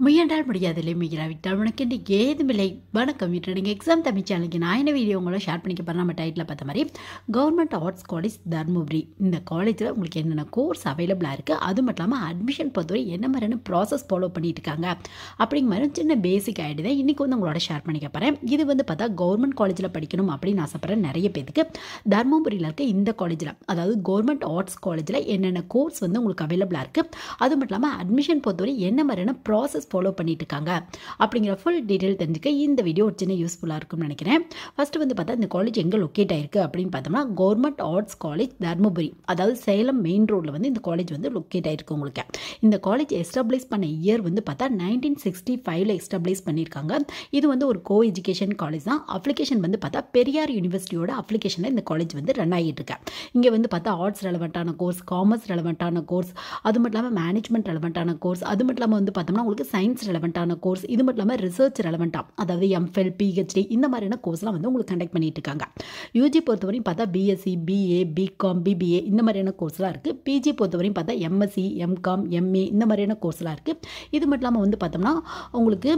முயன்றால் முடியாதில்லை முயலாவிட்டால் உனக்கு என்று ஏதுமில்லை. வணக்கம் வீட்டில் நீங்கள் எக்ஸாம் தமிழ் சேனலுக்கு நான் என்ன வீடியோ உங்களை ஷேர் பண்ணிக்க போகிறேன் நம்ம டைட்டில் பார்த்த மாதிரி கவர்மெண்ட் ஆர்ட்ஸ் காலேஜ் தர்மபுரி. இந்த காலேஜில் உங்களுக்கு என்னென்ன கோர்ஸ் அவைலபிளாக இருக்குது அது மட்டும் இல்லாமல் அட்மிஷன் பொறுத்தவரை என்ன மாதிரியான ப்ராசஸ் ஃபாலோ பண்ணிட்டு இருக்காங்க? அப்படிங்கிற மாதிரி சின்ன பேசிக் ஐடி தான் இன்றைக்கி வந்து உங்களோட ஷேர் பண்ணிக்க போகிறேன் இது வந்து பார்த்தா கவர்மெண்ட் காலேஜில் படிக்கணும் அப்படின்னு ஆசைப்படுறேன் நிறைய பேருக்கு தர்மபுரியில் இருக்க இந்த காலேஜில் அதாவது கவர்மெண்ட் ஆர்ட்ஸ் காலேஜில் என்னென்ன கோர்ஸ் வந்து உங்களுக்கு அவைலபிளாக இருக்குது அது மட்டும் இல்லாமல் அட்மிஷன் பொறுத்தவரை என்ன மாதிரியான ப்ராசஸ் ஃபாலோ பண்ணிட்டு இருக்காங்க அப்படிங்கிற ஃபுல் டீட்டெயில் தெரிஞ்சுக்க இந்த வீடியோ ஒரு சின்ன யூஸ்ஃபுல்லாக இருக்கும்னு நினைக்கிறேன். ஃபஸ்ட்டு வந்து பார்த்தா இந்த காலேஜ் எங்கே லொக்கேட் ஆயிருக்கு அப்படின்னு பார்த்தோம்னா கவர்மெண்ட் ஆர்ட்ஸ் காலேஜ் தர்மபுரி. அதாவது சேலம் மெயின் ரோட்டில் வந்து இந்த காலேஜ் வந்து லொக்கேட் ஆயிருக்கு உங்களுக்கு. இந்த காலேஜ் எஸ்டாப்ளிஷ் பண்ண இயர் வந்து பார்த்தா நைன்டீன் சிக்ஸ்டி ஃபைவ்ல எஸ்டாப்ளிஷ் பண்ணியிருக்காங்க இது வந்து ஒரு கோ எஜுகேஷன் காலேஜ் தான். அப்ளிகேஷன் வந்து பார்த்தா பெரியார் யூனிவர்சிட்டியோட அப்ளிகேஷனில் இந்த காலேஜ் வந்து ரன் ஆகிட்டு இங்கே வந்து பார்த்தா ஆர்ட்ஸ் ரெலவெண்ட்டான கோர்ஸ் காமர்ஸ் ரெலவெண்ட்டான கோர்ஸ் அது மட்டும் இல்லாமல் மேனேஜ்மெண்ட் ரெலவெண்ட்டான கோர்ஸ் அது மட்டும் இல்லாமல் வந்து பார்த்தோம்னா உங்களுக்கு சயின்ஸ் ரெலவெண்ட்டான கோர்ஸ் இது மட்டும் இல்லாமல் ரிசர்ச் ரெலவெண்ட்டாக அதாவது எம்ஃபில் பிஹெச்டி இந்த மாதிரியான கோர்ஸ்லாம் வந்து உங்களுக்கு கண்டக்ட் பண்ணிட்டு இருக்காங்க. யூஜி பொறுத்தவரையும் பார்த்தா பிஎஸ்சி பிஏ பிகாம் பிபிஏ இந்த மாதிரியான கோர்ஸ்லாம் இருக்குது பிஜி பொறுத்தவரையும் பார்த்தா எம்எஸ்சி எம்காம் எம்ஏ இந்த மாதிரியான கோர்ஸ்லாம் இருக்குது இது மட்டும் இல்லாமல் வந்து பார்த்தோம்னா உங்களுக்கு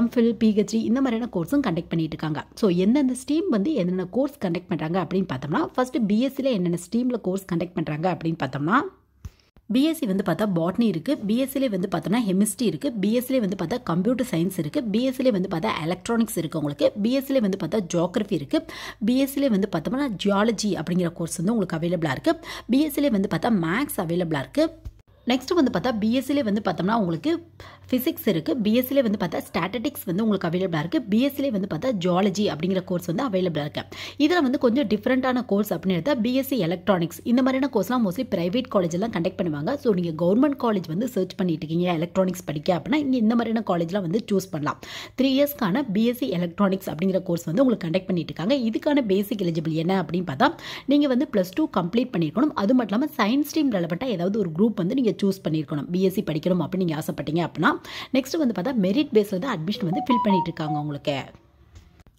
எம்ஃபில் பிஹெச்டி இந்த மாதிரியான கோர்ஸும் கண்டக்ட் பண்ணிட்டு இருக்காங்க. ஸோ எந்தெந்த ஸ்ட்ரீம் வந்து என்னென்ன கோர்ஸ் கண்டக்ட் பண்ணுறாங்க அப்படின்னு பார்த்தோம்னா ஃபஸ்ட்டு பிஎஸ்சியில் என்னென்ன ஸ்ட்ரீமில் கோர்ஸ் கண்டக்ட் பண்ணுறாங்க அப்படின்னு பார்த்தோம்னா பிஎஸ்சி வந்து பார்த்தா பாட்னி இருக்குது பிஎஸ்சிலே வந்து பார்த்தோம்னா ஹெமிஸ்ட்ரி இருக்குது பிஎஸ்சிலே வந்து பார்த்தா கம்ப்யூட்டர் சயின்ஸ் இருக்குது பிஎஸ்சிலே வந்து பார்த்தா எலக்ட்ரானிக்ஸ் இருக்குது உங்களுக்கு. பிஎஸ்சிலே வந்து பார்த்தா ஜோக்ரஃபி இருக்குது பிஎஸ்சிலே வந்து பார்த்தோம்னா ஜியாலஜி அப்படிங்கிற கோர்ஸ் வந்து உங்களுக்கு அவைலபிளாக இருக்குது பிஎஸ்சிலே வந்து பார்த்தா மேக்ஸ் அவைலபிளாக இருக்குது நெக்ஸ்ட் வந்து பார்த்தா பிஎஸ்சிலே வந்து பார்த்தோம்னா உங்களுக்கு ஃபிசிக்ஸ் இருக்குது பிஎஸ்சிலே வந்து பார்த்தா ஸ்டாட்டிக்ஸ் வந்து உங்களுக்கு அவைலபிளாக இருக்குது பிஎஸ்சிலே வந்து பார்த்தா ஜுவாலஜி அப்படிங்கிற கோர்ஸ் வந்து அவைலபிளாக இருக்குது இதில் வந்து கொஞ்சம் டிஃப்ரெண்ட்டான கோர்ஸ் அப்படின்னு எடுத்தால் பிஎஸ்சி எலக்ட்ரானிக்ஸ் இந்த மாதிரியான கோர்ஸ்லாம் மோஸ்ட்லி ப்ரைவேட் காலேஜெல்லாம் கண்டக்ட் பண்ணுவாங்க. ஸோ நீங்கள் கவர்மெண்ட் காலேஜ் வந்து சர்ச் பண்ணிட்டு இருக்கீங்க. எலக்ட்ரானிக்ஸ் படிக்க அப்படின்னா இங்கே இந்த மாதிரியான காலேஜ்லாம் வந்து சூஸ் பண்ணலாம். த்ரீ இயர்ஸ்க்கான பிஎஸ்சி எலக்ட்ரானிக்ஸ் அப்படிங்கிற கோர்ஸ் வந்து உங்களுக்கு கண்டக்ட் பண்ணிட்டு இருக்காங்க. இதுக்கான பேசிக் எலிஜிபிள் என்ன அப்படின்னு பார்த்தா நீங்கள் வந்து ப்ளஸ் டூ கம்ப்ளீட் பண்ணியிருக்கணும் அது மட்டும் இல்லாமல் சயின்ஸ் ஸ்ட்ரீம் ரெலவெண்ட்டாக ஏதாவது ஒரு குரூப் வந்து நீங்கள் சூஸ் பண்ணியிருக்கணும். பிஎஸ்சி படிக்கணும் அப்படின்னு நீங்கள் ஆசைப்பட்டீங்க அப்படின்னா நெக்ஸ்ட் வந்து பார்த்தா மெரிட் பேஸில் தான் அட்மிஷன் வந்து ஃபில் பண்ணிட்டு இருக்காங்க உங்களுக்கு.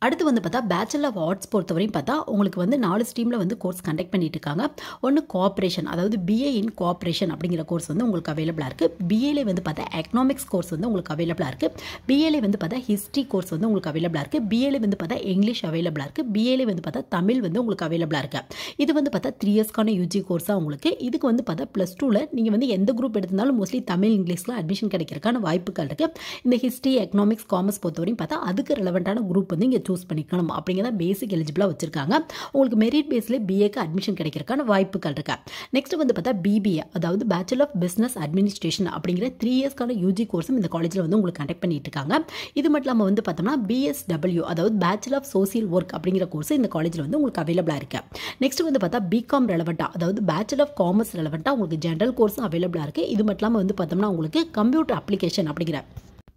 அடுத்து வந்து பார்த்தா பேச்சுலர் ஆஃப் ஆர்ட்ஸ் பொறுத்தவரையும் பார்த்தா உங்களுக்கு வந்து நாலு ஸ்ட்ரீமில் வந்து கோர்ஸ் கண்டக்ட் பண்ணிட்டு இருக்காங்க ஒன்று கோஆப்ரேஷன் அதாவது பிஏ இன் கோஆப்ரேஷன் அப்படிங்கிற கோர்ஸ் வந்து உங்களுக்கு அவைலபிளாக இருக்குது பிஏலே வந்து பார்த்தா எக்கனாமிக்ஸ் கோர்ஸ் வந்து உங்களுக்கு அவைலபிளாக இருக்குது பிஏலே வந்து பார்த்தா ஹிஸ்ட்ரி கோர்ஸ் வந்து உங்களுக்கு அவைலபிளாக இருக்குது பிஏலே வந்து பார்த்தா இங்கிலீஷ் அவைலபிளாக இருக்குது பிஏலே வந்து பார்த்தா தமிழ் வந்து உங்களுக்கு அவைலபிளாக இருக்குது இது வந்து பார்த்தா த்ரீ இயர்ஸ்க்கான யூஜி கோர்ஸாக உங்களுக்கு. இதுக்கு வந்து பார்த்தா ப்ளஸ் டூவில் நீங்கள் வந்து எந்த குரூப் எடுத்திருந்தாலும் மோஸ்ட்லி தமிழ் இங்கிலீஷில் அட்மிஷன் கிடைக்கிறதுக்கான வாய்ப்புகள் இருக்குது இந்த ஹிஸ்ட்ரி எக்கனாமிக்ஸ் காமர்ஸ் பொறுத்தவரையும் பார்த்தா அதுக்கு ரெலவெண்ட்டான குரூப் வந்து இங்கே சூஸ் பண்ணிக்கணும் அப்படிங்கிறத பேசிக் எலிஜிபிளாக வச்சுருக்காங்க. உங்களுக்கு மெரிட் பேஸில் பிஏக்கு அட்மிஷன் கிடைக்கிறதுக்கான வாய்ப்புகள் இருக்கா. நெக்ஸ்ட் வந்து பார்த்தா பிபிஏ அதாவது பேச்சுலர் ஆஃப் பிஸ்னஸ் அட்மினிஸ்ட்ரேஷன் அப்படிங்கிற த்ரீ இயர்ஸ்க்கான யூஜி கோர்ஸும் இந்த காலேஜில் வந்து உங்களுக்கு கண்டக்ட் பண்ணிட்டு இருக்காங்க. இது மட்டும் இல்லாமல் வந்து பார்த்தோம்னா பிஎஸ்டபிள்யூ அதாவது பேச்சுலர் ஆஃப் சோசியல் ஒர்க் அப்படிங்கிற கோர்ஸ் இந்த காலேஜில் வந்து உங்களுக்கு அவைலபிளாக இருக்கு. நெக்ஸ்ட் வந்து பார்த்தா பிகாம் ரெலவெண்ட்டாக அதாவது பேச்சுலர் ஆஃப் காமர்ஸ் ரெலவெண்ட்டாக உங்களுக்கு ஜென்ரல் கோர்ஸும் அவைலபிளாக இருக்குது இது மட்டும் இல்லாமல் வந்து பார்த்தோம்னா உங்களுக்கு கம்ப்யூட்டர் அப்ளிகேஷன் அப்படிங்கிற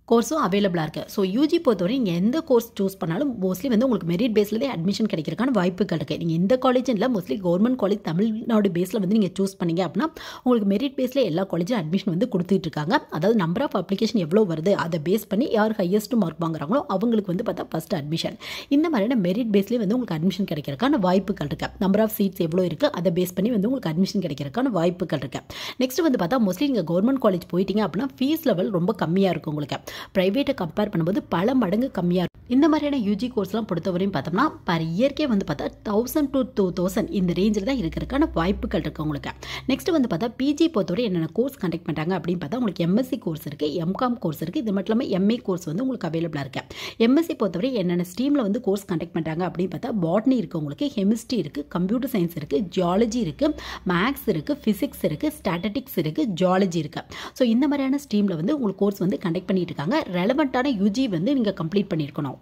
கோர்ஸும் அவைலபிளாக இருக்குது ஸோ யூஜி பொறுத்தவரை நீங்கள் எந்த கோர்ஸ் சூஸ் பண்ணாலும் மோஸ்ட்லி வந்து உங்களுக்கு மெரிட் பேஸில் தான் அட்மிஷன் கிடைக்கிறதுக்கான வாய்ப்புகள் இருக்குது நீங்கள் எந்த காலேஜ் இல்லை மோஸ்ட்லி கவர்மெண்ட் காலேஜ் தமிழ்நாடு பேஸில் வந்து நீங்கள் சூஸ் பண்ணீங்க அப்படின்னா உங்களுக்கு மெரிட் பேஸில் எல்லா காலேஜும் அட்மிஷன் வந்து கொடுத்துட்டு இருக்காங்க. அதாவது நம்பர் ஆஃப் அப்ளிகேஷன் எவ்வளோ வருது அதை பேஸ் பண்ணி யார் ஹையஸ்ட் மார்க் வாங்குறாங்களோ அவங்களுக்கு வந்து பார்த்தா ஃபஸ்ட் அட்மிஷன் இந்த மாதிரியான மெரிட் பேஸ்லேயே வந்து உங்களுக்கு அட்மிஷன் கிடைக்கிறதுக்கான வாய்ப்புகள் இருக்குது நம்பர் ஆஃப் சீட்ஸ் எவ்வளோ இருக்குது அதை பேஸ் பண்ணி வந்து உங்களுக்கு அட்மிஷன் கிடைக்கிறதுக்கான வாய்ப்புகள் இருக்குது நெக்ஸ்ட் வந்து பார்த்தா மோஸ்ட்லி நீங்கள் கவர்மெண்ட் காலேஜ் போயிட்டீங்க அப்படின்னா ஃபீஸ் லெவல் ரொம்ப கம்மியாக இருக்கும் உங்களுக்கு. ப்ரைவேட்டை கம்பேர் பண்ணும்போது பல மடங்கு கம்மியாக இருக்கும் இந்த மாதிரியான யூஜி கோர்ஸ்லாம் பொறுத்தவரையும் பார்த்தோம்னா பர் இயர்க்கே வந்து பார்த்தா தௌசண்ட் டு டூ தௌசண்ட் இந்த ரேஞ்சில் தான் இருக்கிறதுக்கான வாய்ப்புகள் இருக்குது உங்களுக்கு. நெக்ஸ்ட் வந்து பார்த்தா பிஜி பொறுத்தவரை என்னென்ன கோர்ஸ் கண்டக்ட் பண்ணுறாங்க அப்படின்னு பார்த்தா உங்களுக்கு எம்எஸ்சி கோர்ஸ் இருக்குது எம்காம் கோர்ஸ் இருக்குது இது மட்டும் இல்லாமல் எம்ஏ கோர்ஸ் வந்து உங்களுக்கு அவைலபிளாக இருக்குது எம்எஸ்சி பொறுத்தவரை என்னென்ன ஸ்ட்ரீமில் வந்து கோர்ஸ் கண்டக்ட் பண்ணுறாங்க அப்படின்னு பார்த்தா பாட்னி இருக்குது உங்களுக்கு கெமிஸ்ட்ரி இருக்குது கம்ப்யூட்டர் சயின்ஸ் இருக்குது ஜியாலஜி இருக்குது மேக்ஸ் இருக்குது ஃபிசிக்ஸ் இருக்குது ஸ்டாட்டிக்ஸ் இருக்குது ஜியாலஜி இருக்குது ஸோ இந்த மாதிரியான ஸ்ட்ரீமில் வந்து உங்களுக்கு கோர்ஸ் வந்து கண்டக்ட் பண்ணிட்டு இருக்காங்க. ரெலவெண்ட்டான யூஜி வந்து நீங்கள் கம்ப்ளீட் பண்ணியிருக்கணும்.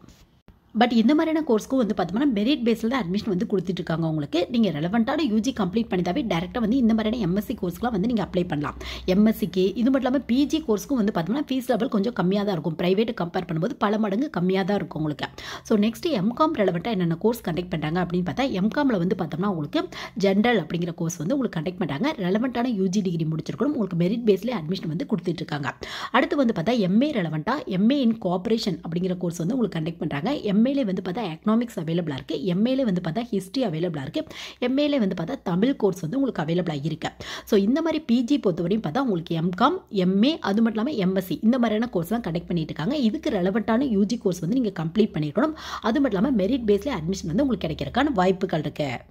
பட் இந்த மாதிரியான கோர்ஸ்க்கும் வந்து பார்த்தோம்னா மெரிட் பேஸில் தான் அட்மிஷன் வந்து கொடுத்துட்டு இருக்காங்க உங்களுக்கு நீங்கள் ரெலவெண்ட்டான யூஜி கம்ப்ளீட் பண்ணிதாவே டேரெக்டாக வந்து இந்த மாதிரியான எம்எஸ்சி கோர்ஸ்க்குலாம் வந்து நீங்கள் அப்ளை பண்ணலாம். எம்எஸ்சிக்கு இது மட்டும் இல்லாமல் பிஜி கோர்ஸ்க்கும் வந்து பார்த்தோம்னா ஃபீஸ் லெவல் கொஞ்சம் கம்மியாக தான் இருக்கும். ப்ரைவேட்டு கம்பேர் பண்ணும்போது பல மடங்கு கம்மியாக தான் இருக்கும் உங்களுக்கு. ஸோ நெக்ஸ்ட் எம்காம் ரெலவெண்ட்டாக என்னென்ன கோர்ஸ் கண்டக்ட் பண்ணுறாங்க அப்படின்னு பார்த்தா எம்காமில் வந்து பார்த்தோம்னா உங்களுக்கு ஜென்ரல் அப்படிங்கிற கோர்ஸ் வந்து உங்களுக்கு கண்டக்ட் பண்ணுறாங்க ரெலவெண்ட்டான யூஜி டிகிரி முடிச்சிருக்கணும். உங்களுக்கு மெரிட் பேஸ்லேயே அட்மிஷன் வந்து கொடுத்துட்டு இருக்காங்க அடுத்து வந்து பார்த்தா எம்ஏ ரெலவெண்ட்டாக எம்ஏ இன் கோஆப்ரேஷன் அப்படிங்கிற கோர்ஸ் வந்து உங்களுக்கு கண்டக்ட் பண்ணுறாங்க எம் எம்ஏலே வந்து பார்த்தா எக்கனாமிக்ஸ் அவைலபிளாக இருக்குது எம்ஏலே வந்து பார்த்தா ஹிஸ்ட்ரி அவைலபிளாக இருக்குது எம்ஏலே வந்து பார்த்தா தமிழ் கோர்ஸ் வந்து உங்களுக்கு அவைலபிளாக இருக்குது ஸோ இந்த மாதிரி பிஜி பொறுத்தவரையும் பார்த்தா உங்களுக்கு எம்காம் எம்ஏ அது மட்டும் இல்லாமல் எம்எஸ்சி இந்த மாதிரியான கோர்ஸ்லாம் கண்டக்ட் பண்ணிட்டு இருக்காங்க. இதுக்கு ரெலவெண்ட்டான யூஜி கோர்ஸ் வந்து நீங்கள் கம்ப்ளீட் பண்ணியிருக்கணும் அது மட்டும் இல்லாமல் மெரிட் பேஸில் அட்மிஷன் வந்து உங்களுக்கு கிடைக்கிறதுக்கான வாய்ப்புகள் இருக்குது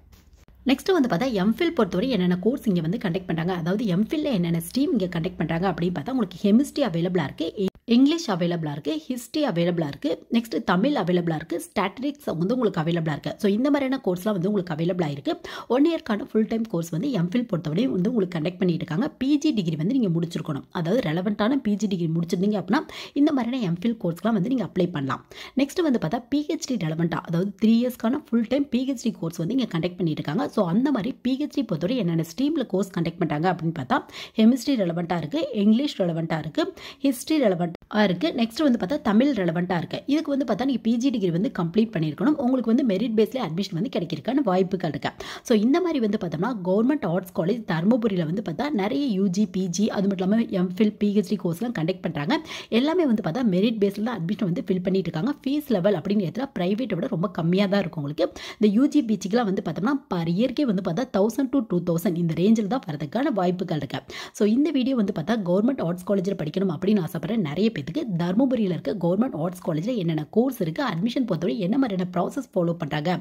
நெக்ஸ்ட்டு வந்து பார்த்தா எம்ஃபில் பொறுத்தவரை என்னென்ன கோர்ஸ் இங்கே வந்து கண்டக்ட் பண்ணுறாங்க அதாவது எம்ஃபில்ல என்னென்ன ஸ்ட்ரீம் இங்கே கண்டக்ட் பண்ணுறாங்க அப்படின்னு பார்த்தா உங்களுக்கு கெமிஸ்ட்ரி அவைலபிளாக இருக்குது இங்கிலீஷ் அவைலபிளாக இருக்குது ஹிஸ்ட்ரி அவைலபிளாக இருக்குது நெக்ஸ்ட் தமிழ் அவைலபிளாக இருக்குது ஸ்டாட்டிக்ஸ் வந்து உங்களுக்கு அவைலபிளாக இருக்குது ஸோ இந்த மாதிரியான கோர்ஸ்லாம் வந்து உங்களுக்கு அவைலபிளாக இருக்குது ஒன் இயர்க்கான ஃபுல் டைம் கோர்ஸ் வந்து எம்ஃபில் பொறுத்தவரை வந்து உங்களுக்கு கண்டக்ட் பண்ணிட்டு இருக்காங்க. பிஜி டிகிரி வந்து நீங்கள் முடிச்சிருக்கணும். அதாவது ரெலவெண்ட்டான பிஜி டிகிரி முடிச்சிருந்தீங்க அப்படின்னா இந்த மாதிரியான எம்ஃபில் கோர்ஸ்லாம் வந்து நீங்கள் அப்ளை பண்ணலாம். நெக்ஸ்ட் வந்து பார்த்தா பிஹெச்டி ரெலவெண்ட்டாக அதாவது த்ரீ இயர்ஸ்க்கான ஃபுல் டைம் பிஹெச்டி கோர்ஸ் வந்து இங்கே கண்டக்ட் பண்ணிட்டு இருக்காங்க. ஸோ அந்த மாதிரி பிஹெச்டி பொறுத்தவரை என்னென்ன ஸ்ட்ரீமில் கோர்ஸ் கண்டக்ட் பண்ணுறாங்க அப்படின்னு பார்த்தா கெமிஸ்ட்ரி ரெலவெண்ட்டாக இருக்குது இங்கிலீஷ் ரெலவெண்ட்டாக இருக்குது ஹிஸ்ட்ரி ரெலவெண்ட் இருக்குது நெக்ஸ்ட் வந்து பார்த்தா தமிழ் ரெலவெண்ட்டாக இருக்குது இதுக்கு வந்து பார்த்தா நீங்கள் பிஜி டிகிரி வந்து கம்ப்ளீட் பண்ணியிருக்கணும். உங்களுக்கு வந்து மெரிட் பேஸில் அட்மிஷன் வந்து கிடைக்கிறதுக்கான வாய்ப்புகள் இருக்கு. ஸோ இந்த மாதிரி வந்து பார்த்தோம்னா கவர்மெண்ட் ஆர்ட்ஸ் காலேஜ் தருமபுரியில் வந்து பார்த்தா நிறைய யூஜி பிஜி அது மட்டும் இல்லாமல் எம்ஃபில் பிஹெச்டி கோர்ஸ்லாம் கண்டக்ட் பண்ணுறாங்க எல்லாமே வந்து பார்த்தா மெரிட் பேஸில் தான் அட்மிஷன் வந்து ஃபில் பண்ணிட்டு இருக்காங்க. ஃபீஸ் லெவல் அப்படின்னு இடத்துல ப்ரைவேட்டை விட ரொம்ப கம்மியாக தான் இருக்கும் உங்களுக்கு. இந்த யூஜி பிஜிக்கெலாம் வந்து பார்த்தோம்னா பர் இயர்க்கே வந்து பார்த்தா தௌசண்ட் டு டூ தௌசண்ட் இந்த ரேஞ்சில் தான் வரதுக்கான வாய்ப்புகள் இருக்குது ஸோ இந்த வீடியோ வந்து பார்த்தா கவர்மெண்ட் ஆர்ட்ஸ் காலேஜில் படிக்கணும் அப்படின்னு ஆசைப்படுற நிறைய பேத்துக்கு தருமபுரியில் இருக்க கவர்மெண்ட் ஆர்ட்ஸ் காலேஜில் என்னென்ன கோர்ஸ் இருக்குது அட்மிஷன் பொறுத்தவரை என்ன மாதிரியான ப்ராசஸ் ஃபாலோ பண்ணுறாங்க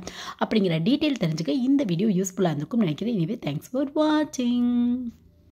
அப்படிங்கிற டீட்டெயில் தெரிஞ்சுக்க இந்த வீடியோ யூஸ்ஃபுல்லாக இருந்திருக்கும்னு நினைக்கிறேன். எனவே தேங்க்ஸ் ஃபார் வாட்சிங்